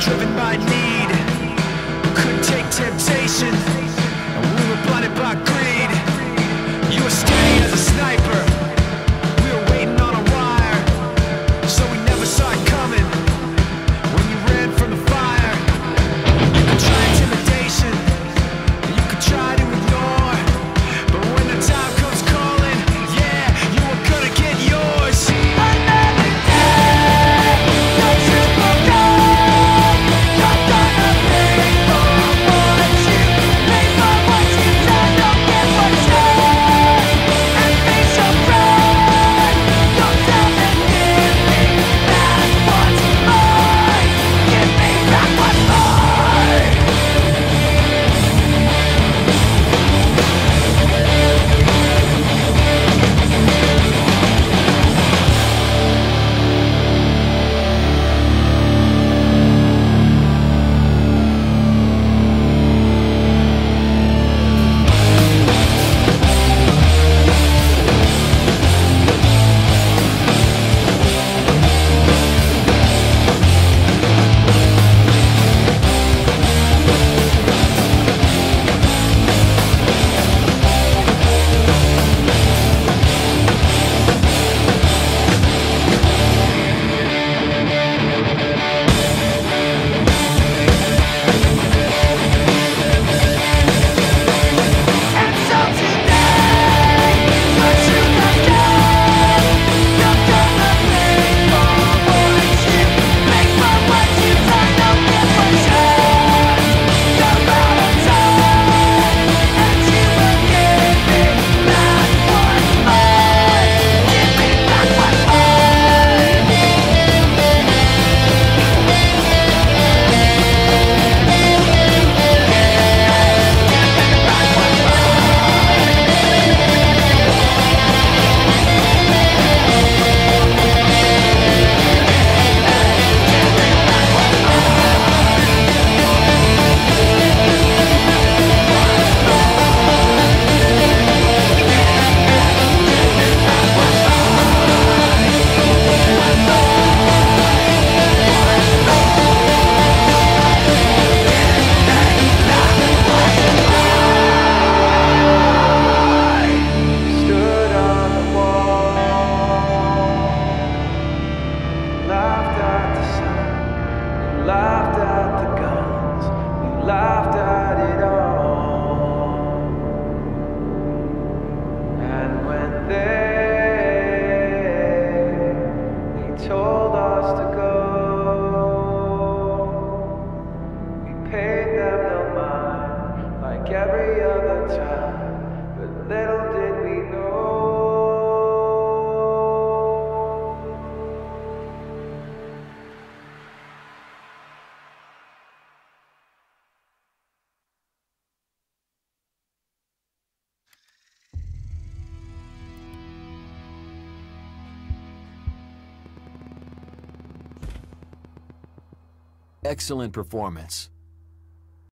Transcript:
driven by need, could take temptation. Excellent performance.